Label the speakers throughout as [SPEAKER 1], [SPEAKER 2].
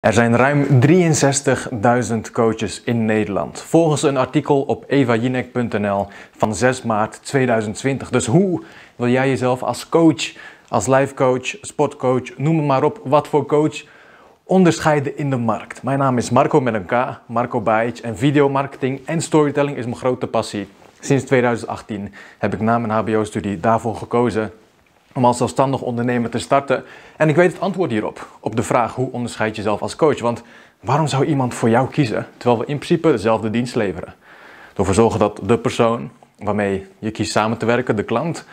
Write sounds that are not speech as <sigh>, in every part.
[SPEAKER 1] Er zijn ruim 63.000 coaches in Nederland, volgens een artikel op evajinek.nl van 6 maart 2020. Dus hoe wil jij jezelf als coach, als life coach, sportcoach, noem maar op, wat voor coach, onderscheiden in de markt? Mijn naam is Marco met een K, Marco Bajic en videomarketing en storytelling is mijn grote passie. Sinds 2018 heb ik na mijn HBO-studie daarvoor gekozen om als zelfstandig ondernemer te starten. En ik weet het antwoord hierop, op de vraag hoe onderscheid je jezelf als coach. Want waarom zou iemand voor jou kiezen, terwijl we in principe dezelfde dienst leveren? Door te zorgen dat de persoon waarmee je kiest samen te werken, de klant,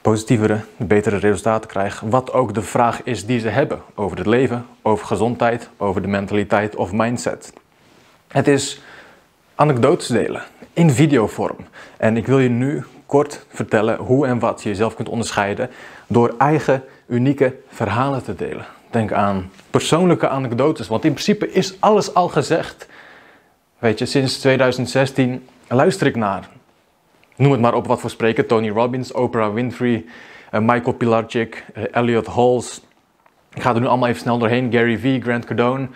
[SPEAKER 1] positievere, betere resultaten krijgt. Wat ook de vraag is die ze hebben over het leven, over gezondheid, over de mentaliteit of mindset. Het is anekdotes delen in videovorm. En ik wil je nu kort vertellen hoe en wat je jezelf kunt onderscheiden door eigen unieke verhalen te delen. Denk aan persoonlijke anekdotes, want in principe is alles al gezegd. Weet je, sinds 2016 luister ik naar, noem het maar op wat voor spreken, Tony Robbins, Oprah Winfrey, uh, Michael Pilarczyk, uh, Elliot Halls. Ik ga er nu allemaal even snel doorheen, Gary Vee, Grant Cardone,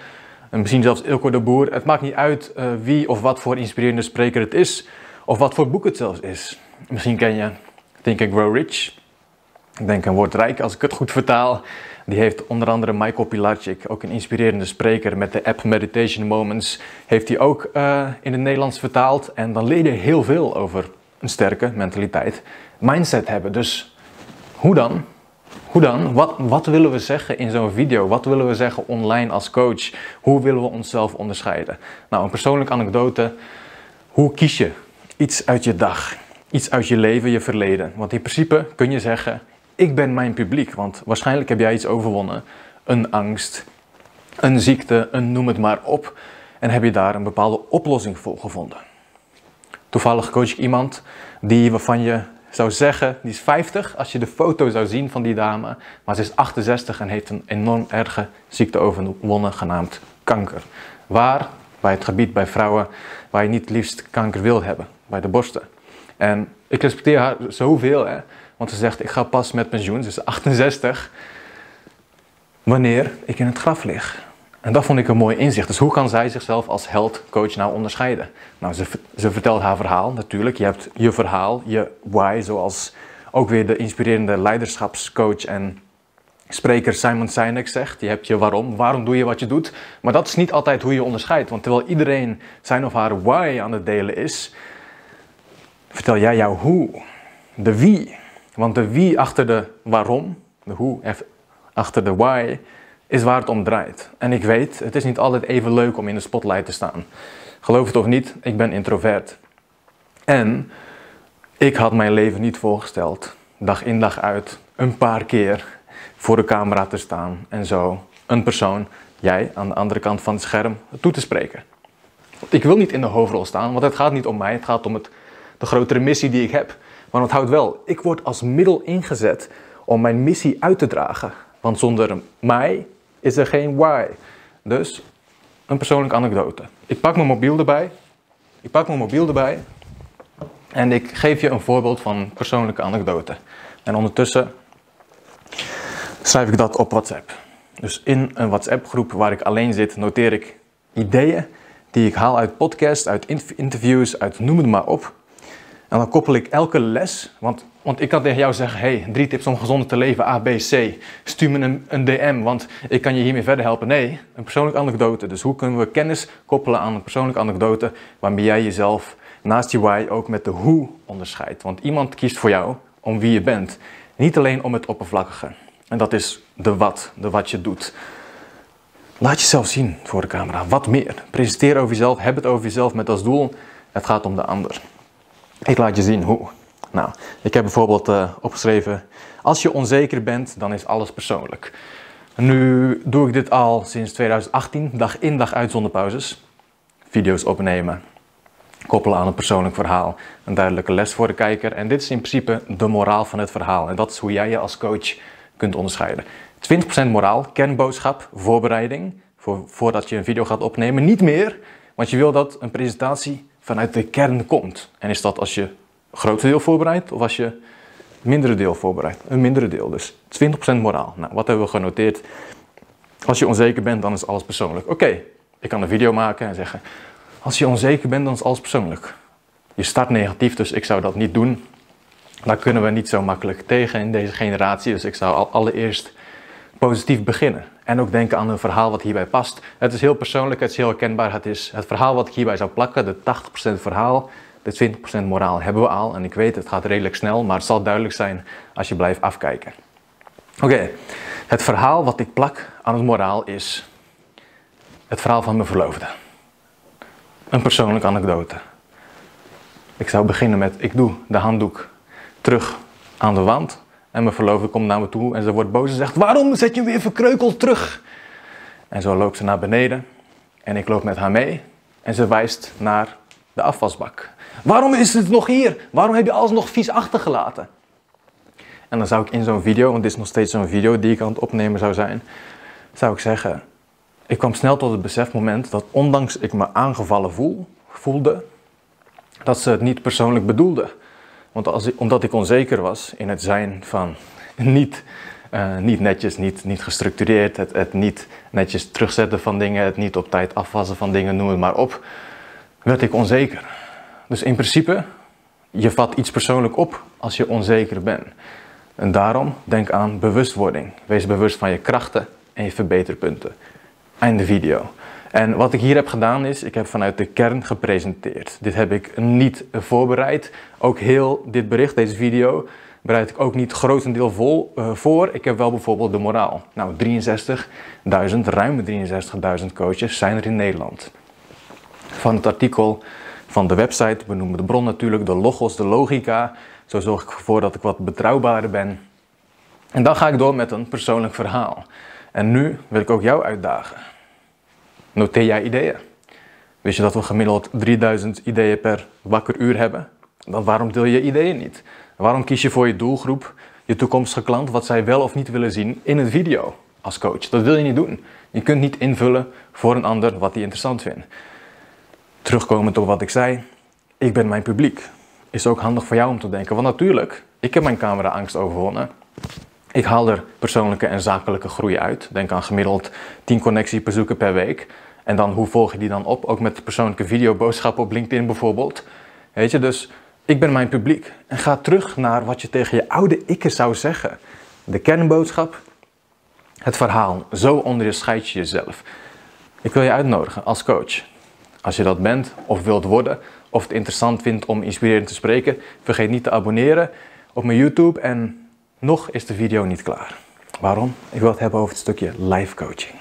[SPEAKER 1] en misschien zelfs Ilko de Boer. Het maakt niet uit uh, wie of wat voor inspirerende spreker het is, of wat voor boek het zelfs is. Misschien ken je Think and Grow Rich. Ik denk een woord rijk als ik het goed vertaal. Die heeft onder andere Michael Pilarczyk, ook een inspirerende spreker met de app Meditation Moments, heeft hij ook uh, in het Nederlands vertaald. En dan leer je heel veel over een sterke mentaliteit, mindset hebben. Dus hoe dan? Hoe dan? Wat, wat willen we zeggen in zo'n video? Wat willen we zeggen online als coach? Hoe willen we onszelf onderscheiden? Nou, een persoonlijke anekdote. Hoe kies je iets uit je dag? Iets uit je leven, je verleden. Want in principe kun je zeggen: Ik ben mijn publiek. Want waarschijnlijk heb jij iets overwonnen. Een angst, een ziekte, een noem het maar op. En heb je daar een bepaalde oplossing voor gevonden. Toevallig coach ik iemand die waarvan je zou zeggen, die is 50 als je de foto zou zien van die dame. Maar ze is 68 en heeft een enorm erge ziekte overwonnen genaamd kanker. Waar? Bij het gebied bij vrouwen waar je niet liefst kanker wil hebben, bij de borsten. En ik respecteer haar zoveel, hè. Want ze zegt, ik ga pas met pensioen, ze is 68, wanneer ik in het graf lig. En dat vond ik een mooi inzicht. Dus hoe kan zij zichzelf als heldcoach nou onderscheiden? Nou, ze, ze vertelt haar verhaal natuurlijk. Je hebt je verhaal, je why, zoals ook weer de inspirerende leiderschapscoach en spreker Simon Sinek zegt. Je hebt je waarom, waarom doe je wat je doet. Maar dat is niet altijd hoe je onderscheidt. Want terwijl iedereen zijn of haar why aan het delen is, vertel jij jou hoe, de wie. Want de wie achter de waarom, de hoe achter de why, is waar het om draait. En ik weet, het is niet altijd even leuk om in de spotlight te staan. Geloof het of niet, ik ben introvert. En ik had mijn leven niet voorgesteld, dag in dag uit, een paar keer voor de camera te staan en zo een persoon, jij aan de andere kant van het scherm, toe te spreken. Ik wil niet in de hoofdrol staan, want het gaat niet om mij, het gaat om het de grotere missie die ik heb. Maar onthoud wel, ik word als middel ingezet om mijn missie uit te dragen. Want zonder mij is er geen why. Dus een persoonlijke anekdote. Ik pak mijn mobiel erbij. Ik pak mijn mobiel erbij. En ik geef je een voorbeeld van persoonlijke anekdote. En ondertussen schrijf ik dat op WhatsApp. Dus in een WhatsApp groep waar ik alleen zit, noteer ik ideeën die ik haal uit podcasts, uit interviews, uit noem het maar op. En dan koppel ik elke les, want, want ik kan tegen jou zeggen, hey, drie tips om gezonder te leven, A, B, C. Stuur me een, een DM, want ik kan je hiermee verder helpen. Nee, een persoonlijke anekdote. Dus hoe kunnen we kennis koppelen aan een persoonlijke anekdote, waarmee jij jezelf naast je why ook met de hoe onderscheidt. Want iemand kiest voor jou om wie je bent, niet alleen om het oppervlakkige. En dat is de wat, de wat je doet. Laat jezelf zien voor de camera. Wat meer. Presenteer over jezelf, heb het over jezelf met als doel. Het gaat om de ander. Ik laat je zien hoe. Nou, ik heb bijvoorbeeld uh, opgeschreven: als je onzeker bent, dan is alles persoonlijk. Nu doe ik dit al sinds 2018, dag in dag uit zonder pauzes. Video's opnemen, koppelen aan een persoonlijk verhaal, een duidelijke les voor de kijker. En dit is in principe de moraal van het verhaal. En dat is hoe jij je als coach kunt onderscheiden. 20% moraal, kernboodschap, voorbereiding, voor, voordat je een video gaat opnemen. Niet meer, want je wil dat een presentatie vanuit de kern komt. En is dat als je grote deel voorbereidt of als je mindere deel voorbereidt? Een mindere deel, dus 20% moraal. Nou, wat hebben we genoteerd? Als je onzeker bent, dan is alles persoonlijk. Oké, ik kan een video maken en zeggen: Als je onzeker bent, dan is alles persoonlijk. Je start negatief, dus ik zou dat niet doen. Daar kunnen we niet zo makkelijk tegen in deze generatie. Dus ik zou allereerst positief beginnen. En ook denken aan een verhaal wat hierbij past. Het is heel persoonlijk, het is heel herkenbaar. Het is het verhaal wat ik hierbij zou plakken. De 80% verhaal, de 20% moraal hebben we al. En ik weet, het gaat redelijk snel, maar het zal duidelijk zijn als je blijft afkijken. Oké, het verhaal wat ik plak aan het moraal is het verhaal van mijn verloofde. Een persoonlijke anekdote. Ik zou beginnen met: ik doe de handdoek terug aan de wand. En mijn verloofde komt naar me toe en ze wordt boos en zegt: Waarom zet je weer verkreukeld terug? En zo loopt ze naar beneden en ik loop met haar mee en ze wijst naar de afwasbak. Waarom is het nog hier? Waarom heb je alles nog vies achtergelaten? En dan zou ik in zo'n video, want dit is nog steeds zo'n video die ik aan het opnemen zou zijn, zou ik zeggen: Ik kwam snel tot het besefmoment dat ondanks ik me aangevallen voel, voelde, dat ze het niet persoonlijk bedoelde. Want omdat ik onzeker was in het zijn van niet, uh, niet netjes, niet, niet gestructureerd, het, het niet netjes terugzetten van dingen, het niet op tijd afwassen van dingen, noem het maar op, werd ik onzeker. Dus in principe, je vat iets persoonlijk op als je onzeker bent. En daarom denk aan bewustwording. Wees bewust van je krachten en je verbeterpunten. Einde video. En wat ik hier heb gedaan is, ik heb vanuit de kern gepresenteerd. Dit heb ik niet voorbereid. Ook heel dit bericht, deze video, bereid ik ook niet grotendeel vol uh, voor. Ik heb wel bijvoorbeeld de moraal. Nou, 63.000, ruim 63.000 coaches zijn er in Nederland. Van het artikel van de website, we noemen de bron natuurlijk, de logos, de logica. Zo zorg ik ervoor dat ik wat betrouwbaarder ben. En dan ga ik door met een persoonlijk verhaal. En nu wil ik ook jou uitdagen. Noteer jij ideeën? Wist je dat we gemiddeld 3000 ideeën per wakker uur hebben? Dan waarom deel je ideeën niet? Waarom kies je voor je doelgroep, je toekomstige klant, wat zij wel of niet willen zien in een video als coach? Dat wil je niet doen. Je kunt niet invullen voor een ander wat hij interessant vindt. Terugkomend op wat ik zei, ik ben mijn publiek. Is ook handig voor jou om te denken. Want natuurlijk, ik heb mijn camera-angst overwonnen. Ik haal er persoonlijke en zakelijke groei uit. Denk aan gemiddeld 10 connectiebezoeken per week. En dan hoe volg je die dan op? Ook met persoonlijke videoboodschappen op LinkedIn bijvoorbeeld. Weet je, dus ik ben mijn publiek. En ga terug naar wat je tegen je oude ikke zou zeggen. De kernboodschap, het verhaal. Zo onderscheid je jezelf. Ik wil je uitnodigen als coach. Als je dat bent of wilt worden, of het interessant vindt om inspirerend te spreken, vergeet niet te abonneren op mijn YouTube. En nog is de video niet klaar. Waarom? Ik wil het hebben over het stukje life coaching.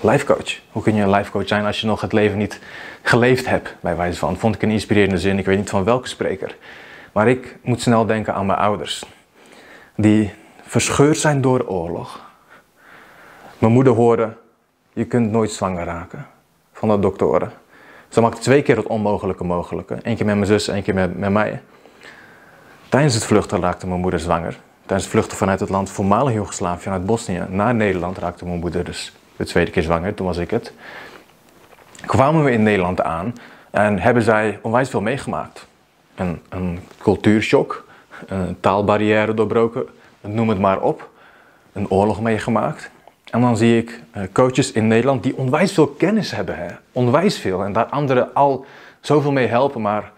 [SPEAKER 1] Life coach. Hoe kun je een life coach zijn als je nog het leven niet geleefd hebt, bij wijze van? Vond ik een inspirerende zin. Ik weet niet van welke spreker. Maar ik moet snel denken aan mijn ouders. Die verscheurd zijn door oorlog. Mijn moeder hoorde, je kunt nooit zwanger raken. Van de doktoren. Ze maakte twee keer het onmogelijke mogelijke. Eén keer met mijn zus, één keer met, met mij. Tijdens het vluchten raakte mijn moeder zwanger. Tijdens het vluchten vanuit het land voormalig Joegoslavië, vanuit Bosnië naar Nederland, raakte mijn moeder dus de tweede keer zwanger, toen was ik het. Kwamen we in Nederland aan en hebben zij onwijs veel meegemaakt. Een, een cultuurshock, een taalbarrière doorbroken, noem het maar op. Een oorlog meegemaakt. En dan zie ik eh, coaches in Nederland die onwijs veel kennis hebben. Hè? Onwijs veel. En daar anderen al zoveel mee helpen, maar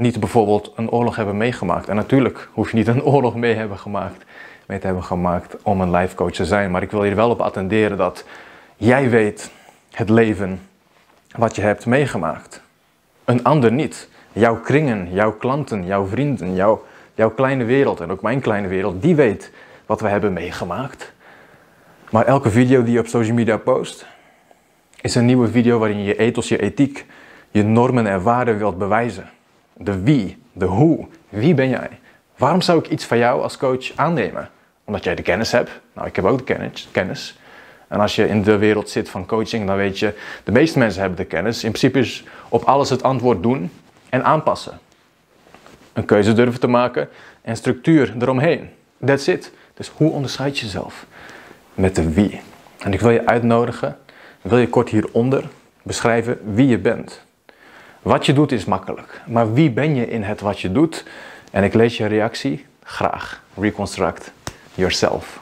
[SPEAKER 1] niet bijvoorbeeld een oorlog hebben meegemaakt. En natuurlijk hoef je niet een <laughs> oorlog mee hebben gemaakt, te hebben gemaakt om een life coach te zijn. Maar ik wil hier wel op attenderen dat Jij weet het leven wat je hebt meegemaakt. Een ander niet. Jouw kringen, jouw klanten, jouw vrienden, jouw, jouw kleine wereld en ook mijn kleine wereld, die weet wat we hebben meegemaakt. Maar elke video die je op social media post, is een nieuwe video waarin je je ethos, je ethiek, je normen en waarden wilt bewijzen. De wie, de hoe, wie ben jij? Waarom zou ik iets van jou als coach aannemen? Omdat jij de kennis hebt. Nou, ik heb ook de kennis. kennis. En als je in de wereld zit van coaching, dan weet je, de meeste mensen hebben de kennis. In principe is op alles het antwoord doen en aanpassen. Een keuze durven te maken en structuur eromheen. That's it. Dus hoe onderscheid je jezelf? Met de wie. En ik wil je uitnodigen, wil je kort hieronder beschrijven wie je bent. Wat je doet is makkelijk, maar wie ben je in het wat je doet? En ik lees je reactie graag. Reconstruct yourself.